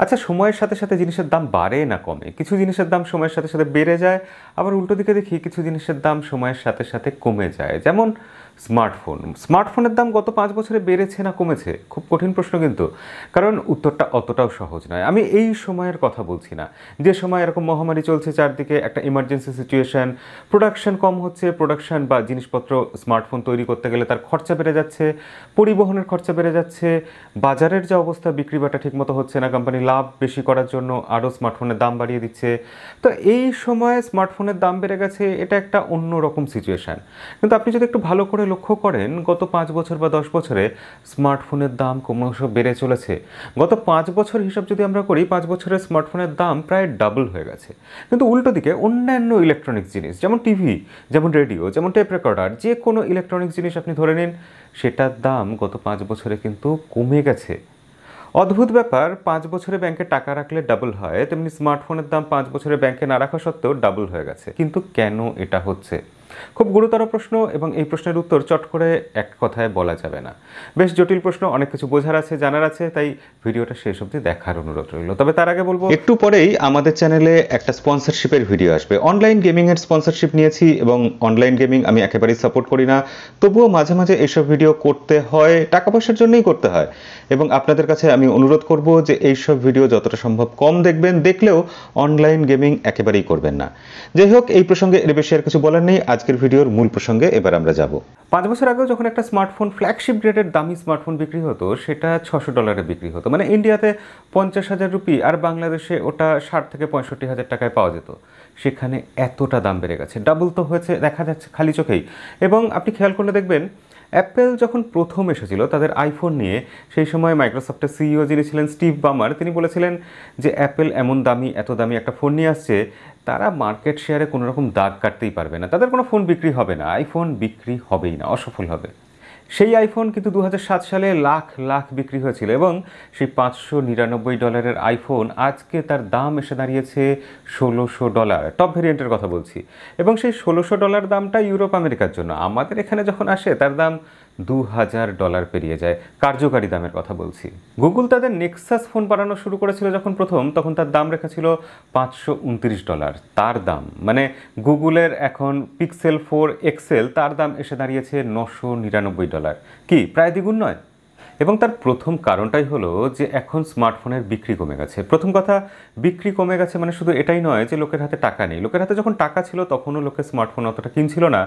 আচ্ছা সময়ের সাথে সাথে জিনিসের দাম বাড়ে না কমে? কিছু জিনিসের দাম সময়ের সাথে সাথে বেড়ে যায়, আবার উল্টো দিকে দেখি কিছু জিনিসের দাম সময়ের সাথে সাথে কমে যায়। যেমন স্মার্টফোন। স্মার্টফোনের দাম গত পাঁচ বছরে বেড়েছে না কমেছে? খুব কঠিন প্রশ্ন কিন্তু। কারণ উত্তরটা অতটাও সহজ নয়। আমি এই সময়ের কথা বলছি না। যে সময় এরকম মহামারী চলছে চারদিকে, একটা ইমার্জেন্সি সিচুয়েশন প্রোডাকশন কম হচ্ছে প্রোডাকশন বা জিনিসপত্র স্মার্টফোন তৈরি করতে গেলে তার খরচা বেড়ে যাচ্ছে, পরিবহনের খরচা বেড়ে যাচ্ছে, বাজারের যে অবস্থা, বিক্রি বাটা ঠিকমতো হচ্ছে না কোম্পানি লাভ বেশি করার জন্য আরও স্মার্টফোনের দাম বাড়িয়ে দিচ্ছে। তো এই সময় স্মার্টফোনের দাম বেড়ে গেছে, এটা একটা অন্য রকম সিচুয়েশান কিন্তু আপনি যদি একটু ভালো করে লক্ষ্য করেন, গত পাঁচ বছর বা দশ বছরে স্মার্টফোনের দাম ক্রমশ বেড়ে চলেছে। গত পাঁচ বছর হিসাব যদি আমরা করি, পাঁচ বছরের স্মার্টফোনের দাম প্রায় ডাবল হয়ে গেছে। কিন্তু উল্টো দিকে অন্যান্য ইলেকট্রনিক্স জিনিস, যেমন টিভি, যেমন রেডিও, যেমন টেপ রেকর্ডার, যে কোনো ইলেকট্রনিক্স জিনিস আপনি ধরে নিন, সেটার দাম গত পাঁচ বছরে কিন্তু কমে গেছে। অদ্ভুত ব্যাপার, পাঁচ বছরে ব্যাংকে টাকা রাখলে ডাবল হয়, তেমনি স্মার্টফোনের দাম পাঁচ বছরে ব্যাংকে না রাখা সত্ত্বেও ডাবল হয়ে গেছে। কিন্তু কেন এটা হচ্ছে? খুব গুরুতর প্রশ্ন এবং এই প্রশ্নের উত্তর চট করে এক কথায় বলা যাবে না। বেশ জটিল প্রশ্ন, অনেক কিছু বোঝার আছে, জানার আছে, তাই ভিডিওটা শেষ অবধি দেখার অনুরোধ রইল। তবে তার আগে বলব একটু পরেই আমাদের চ্যানেলে একটা স্পন্সরশিপের ভিডিও আসবে। অনলাইন গেমিং এর স্পন্সরশিপ নিয়েছি এবং অনলাইন গেমিং আমি একেবারেই সাপোর্ট করি না। তবুও মাঝে মাঝে এইসব ভিডিও করতে হয়, টাকা পয়সার জন্যই করতে হয়। এবং আপনাদের কাছে আমি অনুরোধ করব যে এইসব ভিডিও যতটা সম্ভব কম দেখবেন, দেখলেও অনলাইন গেমিং একেবারেই করবেন না। যাই হোক, এই প্রসঙ্গে এর বেশি আর কিছু বলার নেই। আজকের ভিডিওর মূল প্রসঙ্গে এবার আমরা যাব। পাঁচ বছর আগেও যখন একটা স্মার্টফোন ফ্ল্যাগশিপ গ্রেডের দামি স্মার্টফোন বিক্রি হতো, সেটা ছশো ডলারে বিক্রি হতো। মানে ইন্ডিয়াতে পঞ্চাশ হাজার রুপি আর বাংলাদেশে ওটা ষাট থেকে পঁয়ষট্টি হাজার টাকায় পাওয়া যেত। সেখানে এতটা দাম বেড়ে গেছে। ডাবল তো হয়েছে, দেখা যাচ্ছে খালি চোখেই। এবং আপনি খেয়াল করলে দেখবেন অ্যাপেল যখন প্রথম এসেছিল তাদের আইফোন নিয়ে, সেই সময় মাইক্রোসফটের সিইও যিনি ছিলেন স্টিভ বামার তিনি বলেছিলেন যে অ্যাপেল এমন দামি, এত দামি একটা ফোন নিয়ে আসছে, তারা মার্কেট শেয়ারে কোনোরকম দাগ কাটতেই পারবে না। তাদের কোনো ফোন বিক্রি হবে না আইফোন বিক্রি হবেই না, অসফল হবে। সেই আইফোন কিন্তু দু হাজার সাত সালে লাখ লাখ বিক্রি হয়েছিল এবং সেই পাঁচশো নিরানব্বই ডলারের আইফোন আজকে তার দাম এসে দাঁড়িয়েছে ষোলোশো ডলার টপ ভেরিয়েন্টের কথা বলছি। এবং সেই ষোলোশো ডলার দামটা ইউরোপ আমেরিকার জন্য। আমাদের এখানে যখন আসে, তার দাম দু হাজার ডলার পেরিয়ে যায়। কার্যকারী দামের কথা বলছি। গুগল তাদের নেক্সাস ফোন বানানো শুরু করেছিল যখন প্রথম, তখন তার দাম রেখা ছিল পাঁচশো উনত্রিশ ডলার। তার দাম মানে গুগলের এখন পিক্সেল ফোর এক্সেল তার দাম এসে দাঁড়িয়েছে নশো নিরানব্বই ডলার। কি, প্রায় দ্বিগুণ নয়? এবং তার প্রথম কারণটাই হলো যে এখন স্মার্টফোনের বিক্রি কমে গেছে। প্রথম কথা, বিক্রি কমে গেছে মানে শুধু এটাই নয় যে লোকের হাতে টাকা নেই। লোকের হাতে যখন টাকা ছিল তখনও লোকে স্মার্টফোন অতটা কিনছিল না।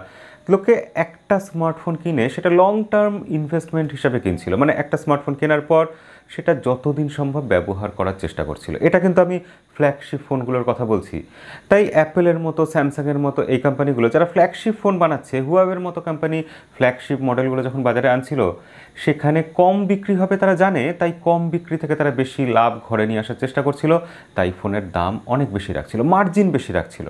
লোকে একটা স্মার্টফোন কিনে সেটা লং টার্ম ইনভেস্টমেন্ট হিসাবে কিনছিল। মানে একটা স্মার্টফোন কেনার পর সেটা যতদিন সম্ভব ব্যবহার করার চেষ্টা করছিল। এটা কিন্তু আমি ফ্ল্যাগশিপ ফোনগুলোর কথা বলছি। তাই অ্যাপেলের মতো স্যামসাংয়ের মতো এই কোম্পানিগুলো যারা ফ্ল্যাগশিপ ফোন বানাচ্ছে হুয়াওয়ের মতো কোম্পানি ফ্ল্যাগশিপ মডেলগুলো যখন বাজারে আনছিল, সেখানে কম বিক্রি হবে তারা জানে, তাই কম বিক্রি থেকে তারা বেশি লাভ ঘরে নিয়ে আসার চেষ্টা করছিল। তাই ফোনের দাম অনেক বেশি রাখছিল মার্জিন বেশি রাখছিল।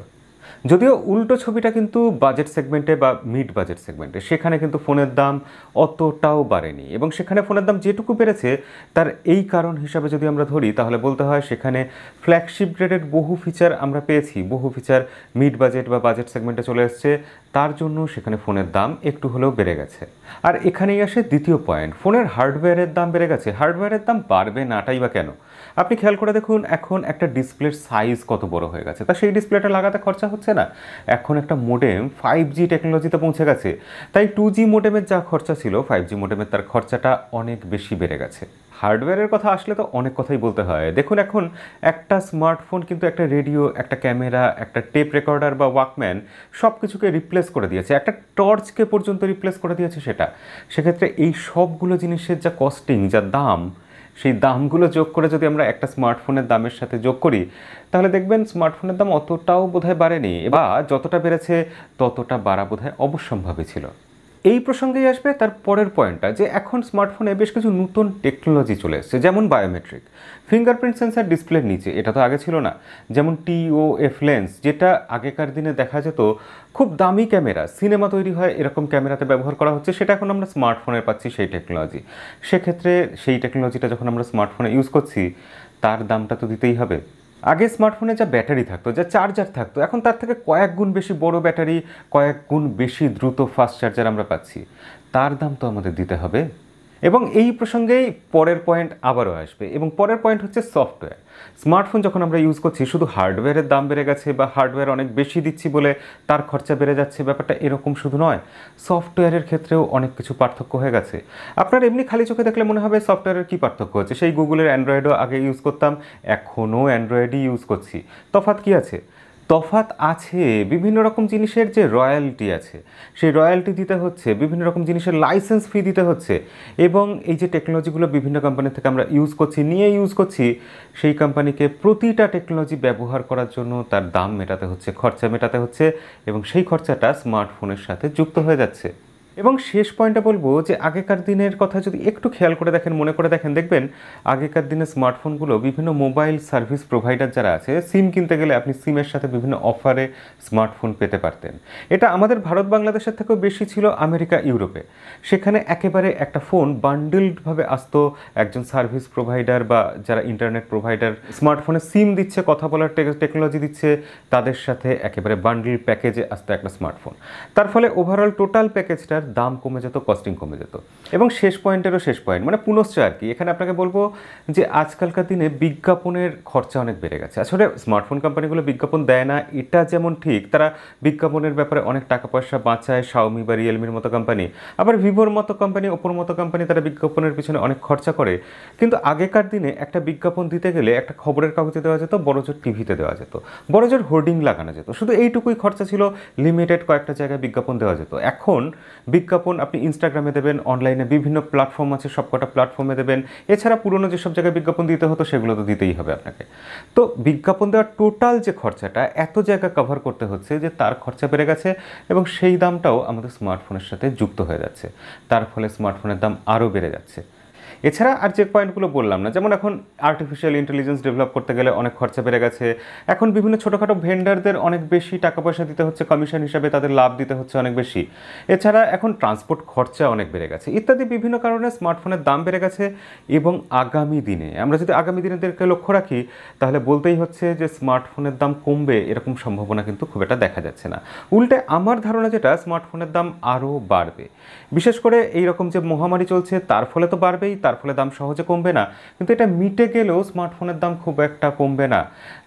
যদিও উল্টো ছবিটা কিন্তু বাজেট সেগমেন্টে বা মিড বাজেট সেগমেন্টে সেখানে কিন্তু ফোনের দাম অতটাও বাড়েনি। এবং সেখানে ফোনের দাম যেটুকু বেড়েছে, তার এই কারণ হিসাবে যদি আমরা ধরি, তাহলে বলতে হয় সেখানে ফ্ল্যাগশিপ গ্রেডের বহু ফিচার আমরা পেয়েছি। বহু ফিচার মিড বাজেট বা বাজেট সেগমেন্টে চলে এসছে। তার জন্য সেখানে ফোনের দাম একটু হলেও বেড়ে গেছে। আর এখানেই আসে দ্বিতীয় পয়েন্ট ফোনের হার্ডওয়্যারের দাম বেড়ে গেছে। হার্ডওয়্যারের দাম বাড়বে নাটাই বা কেন? আপনি খেয়াল করে দেখুন, এখন একটা ডিসপ্লের সাইজ কত বড় হয়ে গেছে। তা সেই ডিসপ্লেটা লাগাতে খরচা হচ্ছে না। এখন একটা মোডেম ফাইভ জি টেকনোলজিতে পৌঁছে গেছে। তাই টু জি মোডেমের যা খরচা ছিল ফাইভ জি মোডেমের তার খরচাটা অনেক বেশি বেড়ে গেছে। হার্ডওয়্যারের কথা আসলে তো অনেক কথাই বলতে হয়। দেখুন এখন একটা স্মার্টফোন কিন্তু একটা রেডিও একটা ক্যামেরা একটা টেপ রেকর্ডার বা ওয়াকম্যান সব কিছুকে রিপ্লেস করে দিয়েছে। একটা টর্চকে পর্যন্ত রিপ্লেস করে দিয়েছে সেটা। সেক্ষেত্রে এই সবগুলো জিনিসের যা কস্টিং যা দাম সেই দামগুলো যোগ করে যদি আমরা একটা স্মার্টফোনের দামের সাথে যোগ করি, তাহলে দেখবেন স্মার্টফোনের দাম অতটাও বোধহয় বাড়েনি বা যতটা বেড়েছে ততটা বাড়া বোধহয় অবশ্যম্ভাবী ছিল। এই প্রসঙ্গেই আসবে তার পরের পয়েন্টটা, যে এখন স্মার্টফোনে বেশ কিছু নতুন টেকনোলজি চলে এসছে, যেমন বায়োমেট্রিক ফিঙ্গারপ্রিন্ট সেন্সার ডিসপ্লের নিচে, এটা তো আগে ছিল না। যেমন টিওএফ লেন্স যেটা আগেকার দিনে দেখা যেত, খুব দামি ক্যামেরা, সিনেমা তৈরি হয়, এরকম ক্যামেরাতে ব্যবহার করা হচ্ছে, সেটা এখন আমরা স্মার্টফোনে পাচ্ছি সেই টেকনোলজি সেক্ষেত্রে সেই টেকনোলজিটা যখন আমরা স্মার্টফোনে ইউজ করছি, তার দামটা তো দিতেই হবে। আগে স্মার্টফোনে যা ব্যাটারি থাকতো, যা চার্জার থাকতো, এখন তার থেকে কয়েক গুণ বেশি বড় ব্যাটারি কয়েক গুণ বেশি দ্রুত ফাস্ট চার্জার আমরা পাচ্ছি। তার দাম তো আমাদের দিতে হবে। এবং এই প্রসঙ্গেই পরের পয়েন্ট আবারও আসবে। এবং পরের পয়েন্ট হচ্ছে সফটওয়্যার স্মার্টফোন যখন আমরা ইউজ করছি, শুধু হার্ডওয়্যারের দাম বেড়ে গেছে বা হার্ডওয়্যার অনেক বেশি দিচ্ছি বলে তার খরচা বেড়ে যাচ্ছে, ব্যাপারটা এরকম শুধু নয় সফটওয়্যারের ক্ষেত্রেও অনেক কিছু পার্থক্য হয়ে গেছে। আপনার এমনি খালি চোখে দেখলে মনে হবে সফটওয়্যারের কী পার্থক্য হচ্ছে? সেই গুগলের অ্যান্ড্রয়েডও আগে ইউজ করতাম, এখনও অ্যান্ড্রয়েডই ইউজ করছি। তফাৎ কী আছে? তফাৎ আছে বিভিন্ন রকম জিনিসের যে রয়্যালটি আছে, সেই রয়্যালটি দিতে হচ্ছে, বিভিন্ন রকম জিনিসের লাইসেন্স ফি দিতে হচ্ছে এবং এই যে টেকনোলজিগুলো বিভিন্ন কোম্পানি থেকে আমরা ইউজ করছি, নিয়ে ইউজ করছি, সেই কোম্পানিকে প্রতিটা টেকনোলজি ব্যবহার করার জন্য তার দাম মেটাতে হচ্ছে, খরচা মেটাতে হচ্ছে এবং সেই খরচাটা স্মার্টফোনের সাথে যুক্ত হয়ে যাচ্ছে। এবং শেষ পয়েন্টটা বলব যে আগেকার দিনের কথা যদি একটু খেয়াল করে দেখেন, মনে করে দেখেন, দেখবেন আগেকার দিনে স্মার্টফোনগুলো বিভিন্ন মোবাইল সার্ভিস প্রোভাইডার যারা আছে সিম কিনতে গেলে আপনি সিমের সাথে বিভিন্ন অফারে স্মার্টফোন পেতে পারতেন। এটা আমাদের ভারত বাংলাদেশের থেকেও বেশি ছিল আমেরিকা, ইউরোপে। সেখানে একেবারে একটা ফোন বান্ডিলডভাবে আসতো একজন সার্ভিস প্রোভাইডার বা যারা ইন্টারনেট প্রোভাইডার স্মার্টফোনে সিম দিচ্ছে, কথা বলার টেকনোলজি দিচ্ছে, তাদের সাথে একেবারে বান্ডিল প্যাকেজে আসতো একটা স্মার্টফোন তার ফলে ওভারঅল টোটাল প্যাকেজটার দাম কমে যেত কস্টিং কমে যেত। এবং শেষ পয়েন্টেরও শেষ পয়েন্ট। মানে পুনশ্চ আর কি, এখানে আপনাকে বলব যে আজকালকার দিনে বিজ্ঞাপনের খরচা অনেক বেড়ে গেছে। আসলে স্মার্টফোন কোম্পানিগুলো বিজ্ঞাপন দেয় না, এটা যেমন ঠিক, তারা বিজ্ঞাপনের ব্যাপারে অনেক টাকা পয়সা বাঁচায় শাওমি বা রিয়েলমির মতো কোম্পানি আবার ভিভোর মতো কোম্পানি ওপোর মতো কোম্পানি তারা বিজ্ঞাপনের পিছনে অনেক খরচা করে। কিন্তু আগেকার দিনে একটা বিজ্ঞাপন দিতে গেলে একটা খবরের কাগজে দেওয়া যেত, বড়জোর টিভিতে দেওয়া যেত, বড়জোর হোর্ডিং লাগানো যেত। শুধু এইটুকুই খরচা ছিল লিমিটেড কয়েকটা জায়গায় বিজ্ঞাপন দেওয়া যেত। এখন বিজ্ঞাপন আপনি ইনস্টাগ্রামে দেবেন অনলাইনে বিভিন্ন প্ল্যাটফর্ম আছে, সবকটা প্ল্যাটফর্মে দেবেন। এছাড়া পুরনো যেসব জায়গায় বিজ্ঞাপন দিতে হতো, সেগুলো তো দিতেই হবে আপনাকে। তো বিজ্ঞাপন দেওয়ার টোটাল যে খরচাটা, এত জায়গা কভার করতে হচ্ছে যে তার খরচা বেড়ে গেছে এবং সেই দামটাও আমাদের স্মার্টফোনের সাথে যুক্ত হয়ে যাচ্ছে। তার ফলে স্মার্টফোনের দাম আরও বেড়ে যাচ্ছে। এছাড়া আর যে পয়েন্টগুলো বললাম না, যেমন এখন আর্টিফিশিয়াল ইন্টেলিজেন্স ডেভেলপ করতে গেলে অনেক খরচা বেড়ে গেছে। এখন বিভিন্ন ছোটোখাটো ভেন্ডারদের অনেক বেশি টাকা পয়সা দিতে হচ্ছে কমিশন হিসাবে তাদের লাভ দিতে হচ্ছে অনেক বেশি। এছাড়া এখন ট্রান্সপোর্ট খরচা অনেক বেড়ে গেছে। ইত্যাদি বিভিন্ন কারণে স্মার্টফোনের দাম বেড়ে গেছে এবং আগামী দিনে। আমরা যদি আগামী দিনেদেরকে লক্ষ্য রাখি, তাহলে বলতেই হচ্ছে যে স্মার্টফোনের দাম কমবে, এরকম সম্ভাবনা কিন্তু খুব একটা দেখা যাচ্ছে না। উল্টে আমার ধারণা যেটা স্মার্টফোনের দাম আরও বাড়বে। বিশেষ করে এই রকম যে মহামারী চলছে, তার ফলে তো বাড়বেই, তার ফলে দাম সহজে কমবে না। কিন্তু এটা মিটে গেলেও স্মার্টফোনের দাম খুব একটা কমবে না।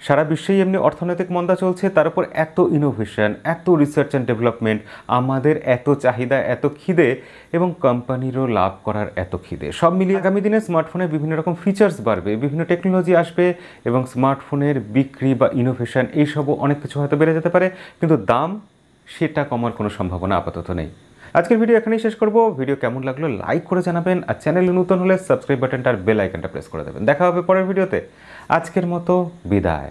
সারা বিশ্বেই এমনি অর্থনৈতিক মন্দা চলছে, তার উপর এত ইনোভেশন এত রিসার্চ অ্যান্ড ডেভেলপমেন্ট আমাদের এত চাহিদা, এত খিদে এবং কোম্পানিরও লাভ করার এত খিদে। সব মিলিয়ে আগামী দিনে স্মার্টফোনে বিভিন্ন রকম ফিচার্স বাড়বে, বিভিন্ন টেকনোলজি আসবে এবং স্মার্টফোনের বিক্রি বা ইনোভেশন এইসবও অনেক কিছু হয়তো বেড়ে যেতে পারে, কিন্তু দাম সেটা কমার কোনো সম্ভাবনা আপাতত নেই। আজকের ভিডিও এখানেই শেষ করব। ভিডিও কেমন লাগল লাইক করে জানাবেন আর চ্যানেলে নতুন হলে সাবস্ক্রাইব বাটনটা আর বেল আইকনটা প্রেস করে দেবেন। দেখা হবে পরের ভিডিওতে। আজকের মতো বিদায়।